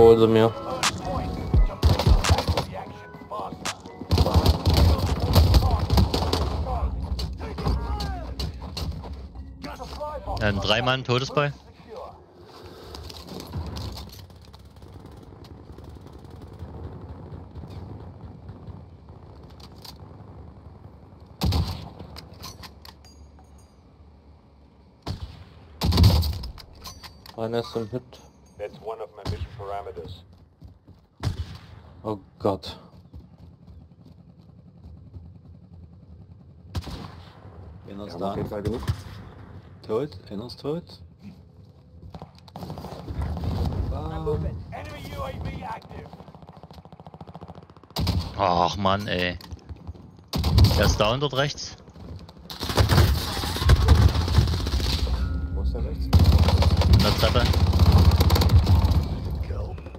hol sie mir. Ähm, drei Mann Todesball. Einer ist im Hit. That's one of my mission parameters. Oh Gott. Einer ist da. Tot. Einer ist tot. Ah. Ach Mann, ey. Der ist down dort rechts. Wo ist der rechts? An der Treppe.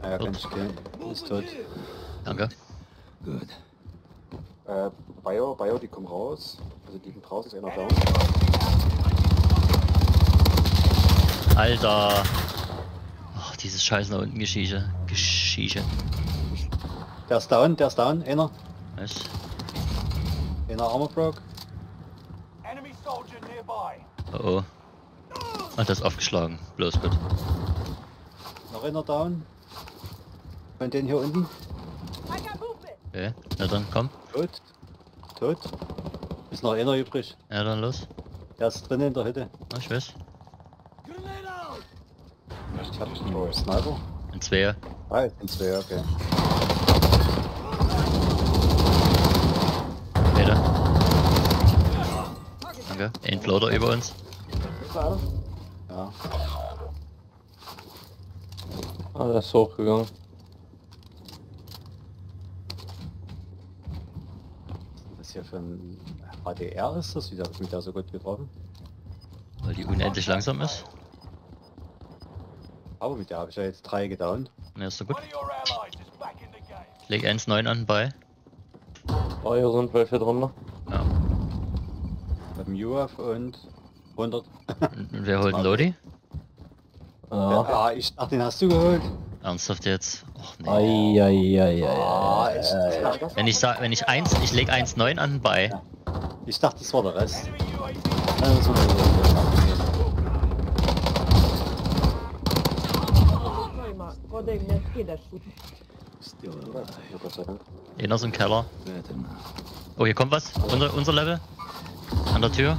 Ah ja, kann ich killen. Ist tot. Danke. Äh, Bio, Bio, die kommen raus. Also die liegen draußen, ist einer down. Alter. Ach, dieses Scheiß nach unten Geschichte. Geschichte. Der ist down, der ist down. Einer. Was? Einer Armor broke. Enemy soldier nearby. Oh oh. Ach, das ist aufgeschlagen. Bloß gut. Noch einer down. Von denen hier unten. Okay. Na dann, komm. Tot. Tot. Ist noch einer übrig. Ja, dann los. Der ist drin in der Hütte. Ah, ich weiß. Ich hab einen Sniper. Ein Zweier. Ah, ich bin zwei, okay. Wieder. Danke. Ein Floater über uns. Ja. Ah, der ist hochgegangen. Was hier für ein HDR ist das? Wieso hab ich mich da so gut getroffen? Weil die unendlich langsam ist. Aber mit der habe ich ja jetzt drei gedownt. Ne, ist so gut. Ich leg 1,9 an bei. Oh, hier sind welche drunter. Ja. Mit dem UAF und 100. Und wer holt einen Lodi? Ja. Ah, ich dachte, den hast du geholt. Ernsthaft jetzt? Och nee. Eieieiei. Ah, echt? Wenn ich sag, wenn ich eins, ich leg 1,9 an bei. Ich dachte, das war der Rest. Einer ist im Keller. Oh, hier kommt was. Unser, unser Level. An der Tür.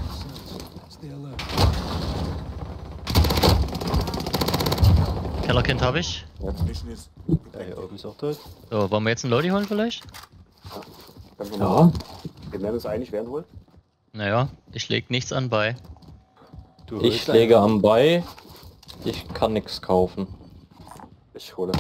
Kellerkind habe ich. Der hier oben ist auch tot. So, wollen wir jetzt einen Lodi holen vielleicht? Ja. Wir werden uns einig, wer ihn holt. Naja, ich leg nichts an bei. Du Ich lege einen. am Bei. Ich kann nichts kaufen. Ich hole.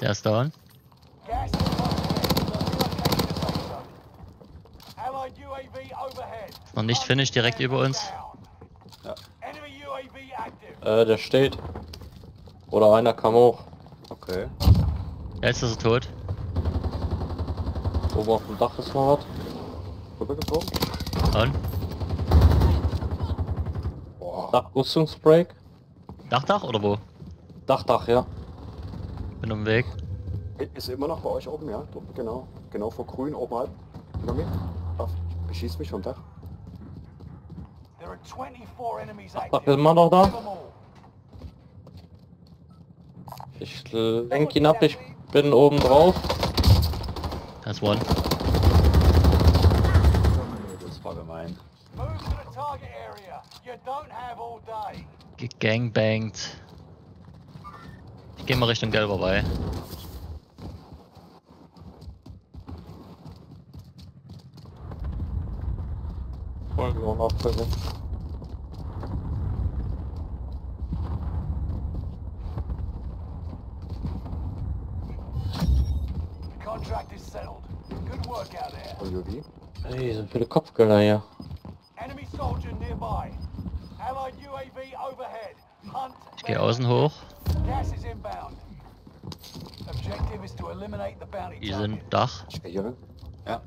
Der ist down. Ist noch nicht finished, direkt über uns. Ja. Enemy UAV active. Äh, der steht. Oder einer kam hoch. Okay. Jetzt ist er tot. Oben auf dem Dach ist noch was. Rübergeflogen? Und? Dachrüstungsbreak. Dachdach oder wo? Dach, Dach, ja. Bin dem Weg. Ist immer noch bei euch oben, ja? Genau. Genau vor grün, oberhalb. Über mir. Ach, beschießt mich vom Dach. There are 24 enemies Dach ist immer noch da. Ich lenk ihn ab, ich bin oben drauf. Das one. Das war gemein. Move geh mal Richtung gelber bei. Folgen wir noch. The contract is settled. Good work out there. UAV. Ey, so viele Kopfgelder hier. Enemy soldier nearby. Allied UAV overhead. Ich gehe außen hoch. Gas is inbound. Objective is to eliminate the bounty Die sind Dach. Ich gehe hier rein. Ja.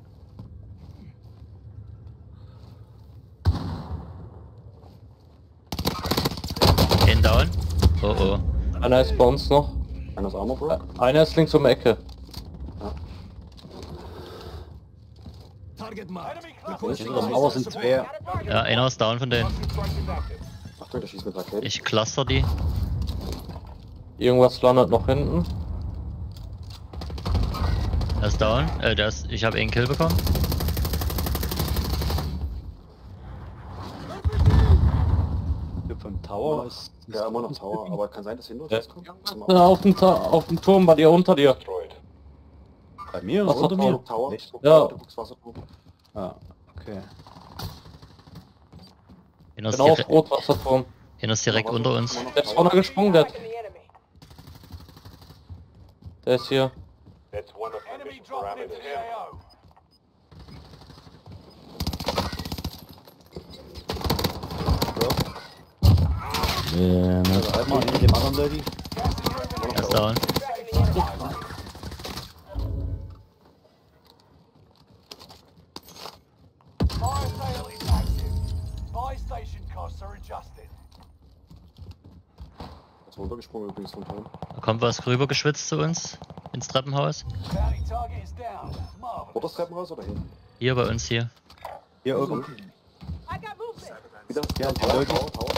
Einen down. Oh oh. Einer ist bei uns noch. Einer ist Armor Bro. Einer ist links um die Ecke. Ja, einer ist down von denen. Achtung, der schießt mit Raketen. Ich cluster die. Irgendwas landet noch hinten. Er ist down. Äh, der ist, ich habe einen Kill bekommen. Vom Tower ist. Ja, immer noch Tower, aber kann sein, dass hinter uns Ja. was kommt. Ja, auf, dem Ta auf dem Turm bei dir unter dir. Bei mir oder Was unter hat mir? Tower, Ja. Ah, okay. Ist, Genau auf direkt, Rotwasserturm. ist direkt unter uns. Der ist runtergesprungen, der, Tracking the enemy. der ist hier. That's one of my Enemy Ist runtergesprungen übrigens vom Turm. Da kommt was rüber geschwitzt zu uns. Ins Treppenhaus. Oder das Treppenhaus oder hinten? Hier bei uns hier. Hier oben. Wieder? Ja, die Tower, Leute. Tower, Tower.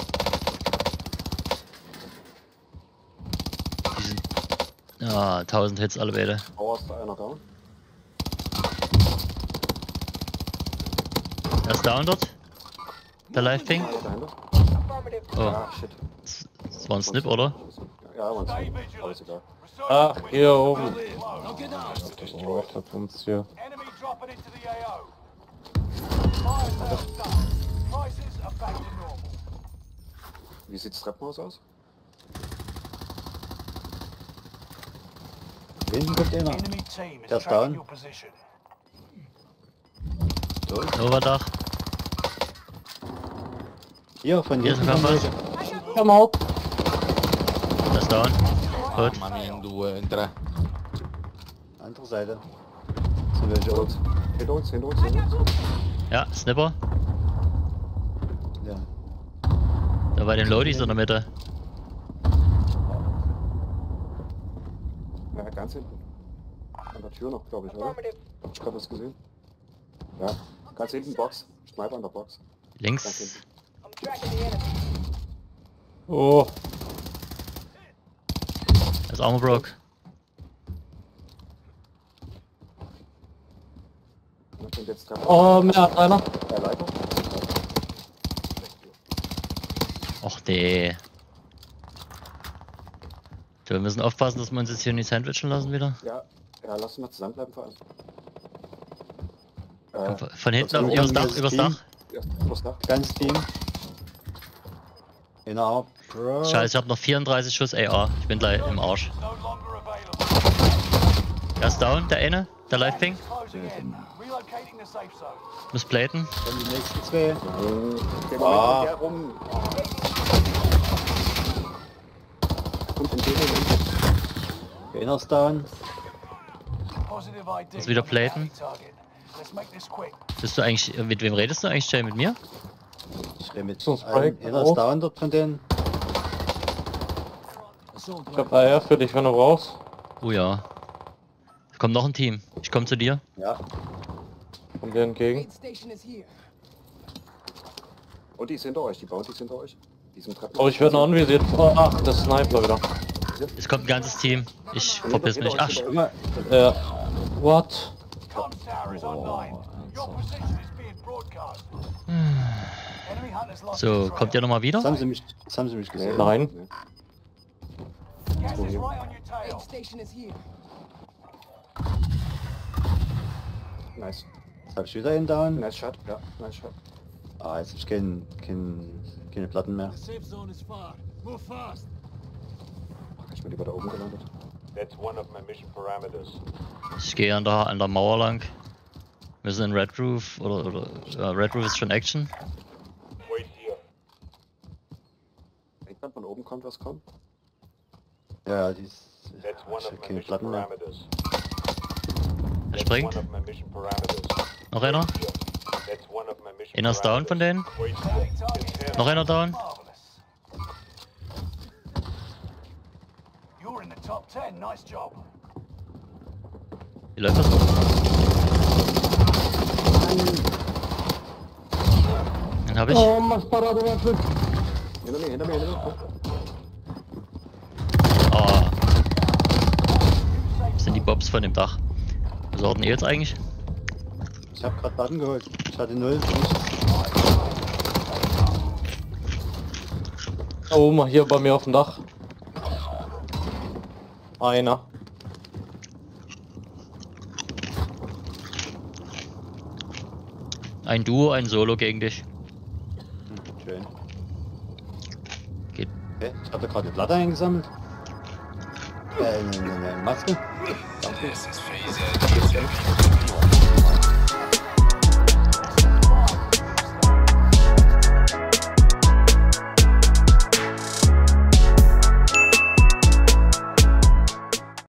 Die sind. Ah, 1000 Hits alle beide. Tower ist da einer down. Er ist down dort. Der Live-Ping. Oh, Ah, shit. Das war ein Snip, oder? Ja, Stay sieht. vigilant. Alles egal. Ach, hier oben. Das hat uns hier. Enemy dropping into the AO. Fire sales done. Prices are back to normal. Wie sieht das Treppenhaus aus? Hinten kommt einer. Enemy team is Just tracking down. your position. Nova-Dach. Hier, von Hier hinten ist was. welche. Komm auf. Der ist down. Gut. Mamma mia, in due, in tre. Andere Seite. Sind welche uns, hinter uns, hinter uns, hinter uns. Ja, Snipper. Ja. Da bei den Lodies in der Mitte. Ja, ganz hinten. An der Tür noch, glaube ich, oder? Hab ich gerade was gesehen? Ja, ganz hinten Box. Sniper an der Box. Links. I'm tracking the enemy. Oh, Das Armor broke. Oh, mehr hat einer. Och nee. So, wir müssen aufpassen, dass wir uns jetzt hier nicht sandwichen lassen wieder. Ja, ja, lass uns mal zusammenbleiben vor allem. Komm, Äh, von- Von hinten das auf, übers Dach, das übers. Dach. erst übers Dach. Ganz Team. Einer Bro. Scheiße, ich hab noch 34 Schuss AR. Ich bin gleich im Arsch. Er ist down, der eine, der safe zone. Muss platen. Dann die nächsten zwei. Okay, Moment, Ah. ah. der rum. Und in Moment. Einer ist down. Muss wieder platen. Bist du eigentlich, mit wem redest du eigentlich, Jay? Mit mir? Ich rede mit einem. Einer ist down dort von denen. Ich hab AR für dich, wenn du brauchst. Oh ja. Kommt noch ein Team. Ich komme zu dir. Ja. Komm dir entgegen. Und die ist hinter euch, die Bounty ist hinter euch. Sind. Oh, ich werde noch anvisiert. Oh, ach, der Sniper wieder. Es kommt ein ganzes Team. Ich verpiss mich. Ach. Ja. What? So, kommt ihr nochmal wieder? Das haben sie mich, das haben sie mich gesehen. Nein. Station is here. Nice. Jetzt hab ich wieder einen down. Nice shot, ja, nice shot. Ah, jetzt hab ich kein, kein, keine Platten mehr. Ich bin lieber da oben gelandet. That's one of my mission parameters. Ich gehe an der, an der Mauer lang. Wir sind in Red Roof oder, oder ja, Red Roof ist schon Action. Wait here. Irgendwann von oben kommt, was kommt. Ja, ja, die ist... Mission Platten mehr. Er springt. Noch einer? Einer ist down von denen. Noch einer down. Marvelous. You're in the top 10. Nice job. Wie läuft das? Den hab ich. Oh, mach Paradewaffe. Hinter mir, hinter mir, hinter mir. Von dem Dach. Was ordnen ihr jetzt eigentlich? Ich hab grad Platten geholt. Ich hatte null. Da oben, hier bei mir auf dem Dach. Einer. Ein Duo, ein Solo gegen dich. Hm, schön. Geht. Okay, ich hatte gerade eine Platte eingesammelt. Äh, eine, eine, eine Maske. This is Phaser.